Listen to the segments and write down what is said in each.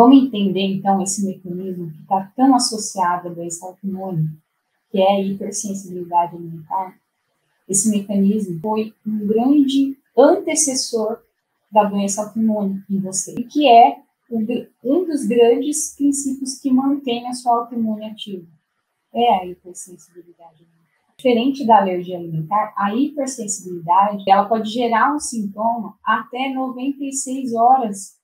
Vamos entender então esse mecanismo que está tão associado à doença autoimune, que é a hipersensibilidade alimentar. Esse mecanismo foi um grande antecessor da doença autoimune em você, e que é um dos grandes princípios que mantém a sua autoimune ativa. É a hipersensibilidade alimentar. Diferente da alergia alimentar, a hipersensibilidade ela pode gerar um sintoma até 96 horas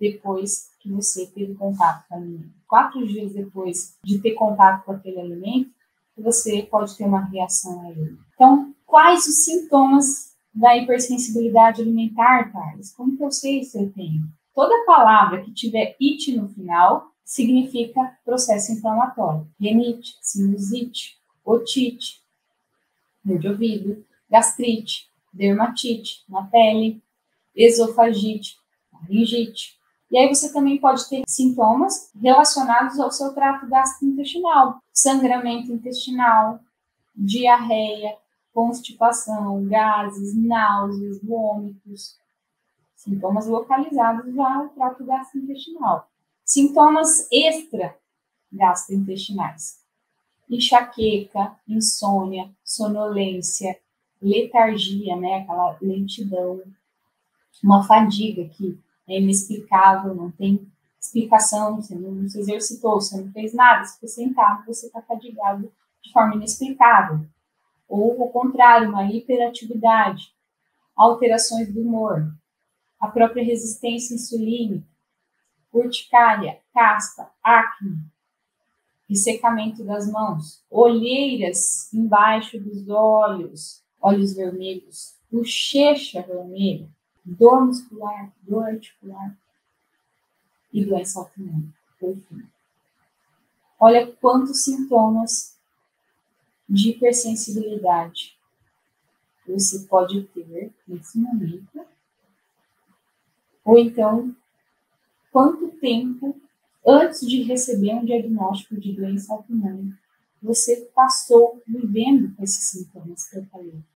depois que você teve contato com o alimento. Quatro dias depois de ter contato com aquele alimento, você pode ter uma reação a ele. Então, quais os sintomas da hipersensibilidade alimentar, Carlos? Como que eu sei se eu tenho? Toda palavra que tiver it no final significa processo inflamatório. Renite, sinusite, otite, dor de ouvido, gastrite, dermatite na pele, esofagite, laringite. E aí você também pode ter sintomas relacionados ao seu trato gastrointestinal, sangramento intestinal, diarreia, constipação, gases, náuseas, vômitos, sintomas localizados já ao trato gastrointestinal. Sintomas extra gastrointestinais, enxaqueca, insônia, sonolência, letargia, né, aquela lentidão, uma fadiga que é inexplicável, não tem explicação, você não se exercitou, você não fez nada, você ficou sentado, você está fadigado de forma inexplicável. Ou, ao contrário, uma hiperatividade, alterações do humor, a própria resistência insulínica, urticária, caspa, acne, ressecamento das mãos, olheiras embaixo dos olhos, olhos vermelhos, bochecha vermelha, dor muscular, dor articular e doença autoimune. Olha quantos sintomas de hipersensibilidade você pode ter nesse momento, ou então quanto tempo antes de receber um diagnóstico de doença autoimune você passou vivendo com esses sintomas que eu falei.